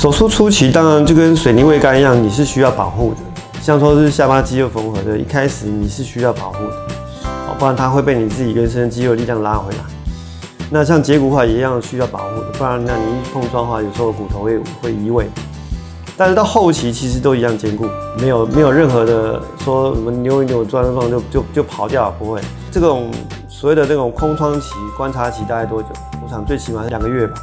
手术初期当然就跟水泥胃干一样，你是需要保护的。像说是下巴肌肉缝合的，一开始你是需要保护的，哦，不然它会被你自己原身肌肉力量拉回来。那像截骨话也一样需要保护的，不然那你一碰撞的话，有时候骨头会会移位。但是到后期其实都一样坚固，没有没有任何的说什么扭一扭转一转就就就跑掉，不会。这种所谓的这种空窗期观察期大概多久？我想最起码是两个月吧。